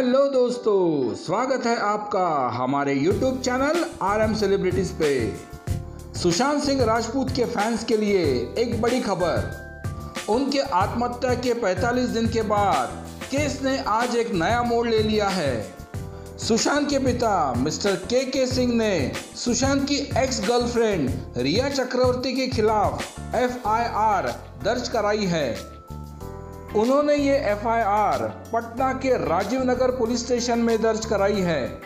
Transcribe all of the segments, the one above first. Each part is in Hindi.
हेलो दोस्तों, स्वागत है आपका हमारे YouTube channel R M celebrities पे। सुशांत सिंह राजपूत के फैंस के लिए एक बड़ी खबर। उनके आत्महत्या के 45 दिन के बाद केस ने आज एक नया मोड़ ले लिया है। सुशांत के पिता मिस्टर के के सिंह ने सुशांत की एक्स गर्लफ्रेंड रिया चक्रवर्ती के खिलाफ एफआईआर दर्ज कराई है। उन्होंने ये एफआईआर पटना के राजीव नगर पुलिस स्टेशन में दर्ज कराई है।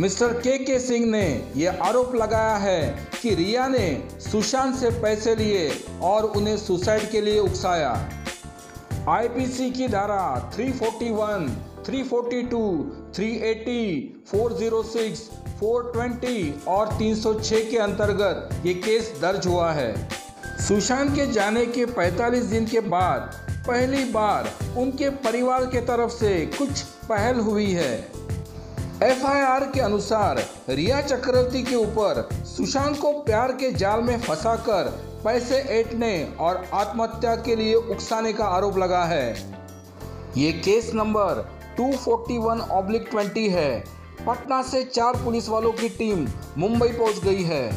मिस्टर के के सिंह ने यह आरोप लगाया है कि रिया ने सुशांत से पैसे लिए और उन्हें सुसाइड के लिए उकसाया। आईपीसी की धारा 341, 342, 380, 406, 420 और 306 के अंतर्गत ये केस दर्ज हुआ है। सुशांत के जाने के 45 दिन के बाद पहली बार उनके परिवार के तरफ़ से कुछ पहल हुई है। एफआईआर के अनुसार रिया चक्रवर्ती के ऊपर सुशांत को प्यार के जाल में फंसाकर पैसे ऐटने और आत्महत्या के लिए उकसाने का आरोप लगा है। ये केस नंबर 241 ऑब्लिक 20 है। पटना से चार पुलिस वालों की टीम मुंबई पहुँच गई है।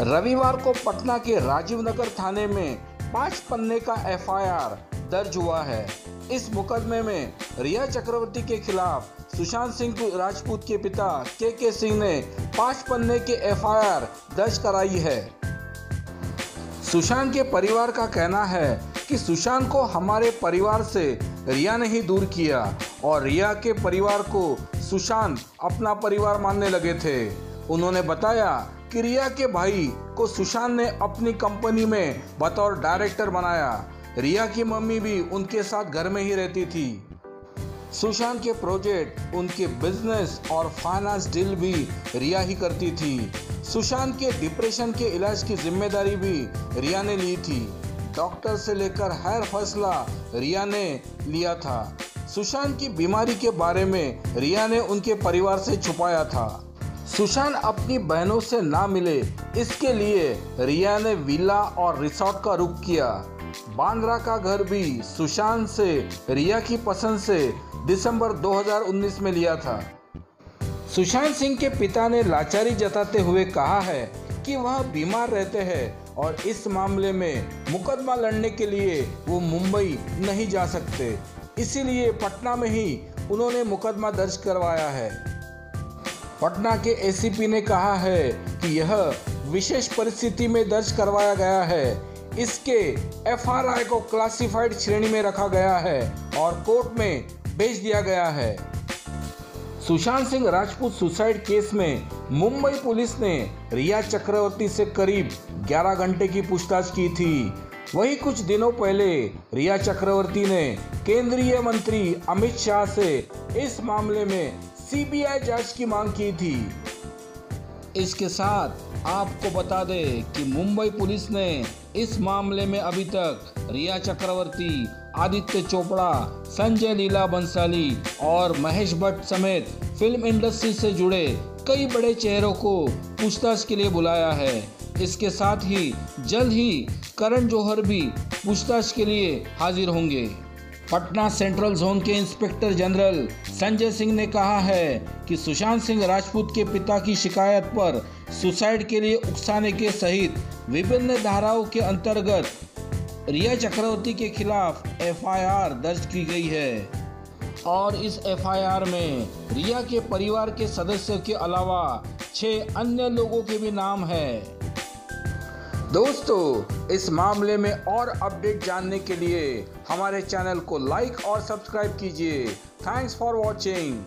रविवार को पटना के राजीव नगर थाने में पाँच पन्ने का एफआईआर दर्ज हुआ है। इस मुकदमे में रिया चक्रवर्ती के खिलाफ सुशांत सिंह राजपूत के पिता के के सिंह ने पाँच पन्ने के एफआईआर दर्ज कराई है। सुशांत के परिवार का कहना है कि सुशांत को हमारे परिवार से रिया ने ही दूर किया और रिया के परिवार को सुशांत अपना परिवार मानने लगे थे। उन्होंने बताया कि रिया के भाई को सुशांत ने अपनी कंपनी में बतौर डायरेक्टर बनाया। रिया की मम्मी भी उनके साथ घर में ही रहती थी। सुशांत के प्रोजेक्ट, उनके बिज़नेस और फाइनेंस डील भी रिया ही करती थी। सुशांत के डिप्रेशन के इलाज की ज़िम्मेदारी भी रिया ने ली थी। डॉक्टर से लेकर हर फैसला रिया ने लिया था। सुशांत की बीमारी के बारे में रिया ने उनके परिवार से छुपाया था। सुशांत अपनी बहनों से ना मिले, इसके लिए रिया ने विला और रिसोर्ट का रुख किया। बांद्रा का घर भी सुशांत से, रिया की पसंद से दिसंबर 2019 में लिया था। सुशांत सिंह के पिता ने लाचारी जताते हुए कहा है कि वह बीमार रहते हैं और इस मामले में मुकदमा लड़ने के लिए वो मुंबई नहीं जा सकते। इसीलिए पटना में ही उन्होंने मुकदमा दर्ज करवाया है। पटना के एसीपी ने कहा है कि यह विशेष परिस्थिति में दर्ज करवाया गया है। इसके एफआरआई को क्लासिफाइड श्रेणी में रखा गया है और कोर्ट में भेज दिया गया है। सुशांत सिंह राजपूत सुसाइड केस में मुंबई पुलिस ने रिया चक्रवर्ती से करीब 11 घंटे की पूछताछ की थी। वही कुछ दिनों पहले रिया चक्रवर्ती ने केंद्रीय मंत्री अमित शाह से इस मामले में सीबीआई जाँच की मांग की थी। इसके साथ आपको बता दें कि मुंबई पुलिस ने इस मामले में अभी तक रिया चक्रवर्ती, आदित्य चोपड़ा, संजय लीला बंसाली और महेश भट्ट समेत फ़िल्म इंडस्ट्री से जुड़े कई बड़े चेहरों को पूछताछ के लिए बुलाया है। इसके साथ ही जल्द ही करण जौहर भी पूछताछ के लिए हाजिर होंगे। पटना सेंट्रल जोन के इंस्पेक्टर जनरल संजय सिंह ने कहा है कि सुशांत सिंह राजपूत के पिता की शिकायत पर सुसाइड के लिए उकसाने के सहित विभिन्न धाराओं के अंतर्गत रिया चक्रवर्ती के खिलाफ एफआईआर दर्ज की गई है। और इस एफआईआर में रिया के परिवार के सदस्यों के अलावा छह अन्य लोगों के भी नाम है। दोस्तों, इस मामले में और अपडेट जानने के लिए हमारे चैनल को लाइक और सब्सक्राइब कीजिए। Thanks for watching.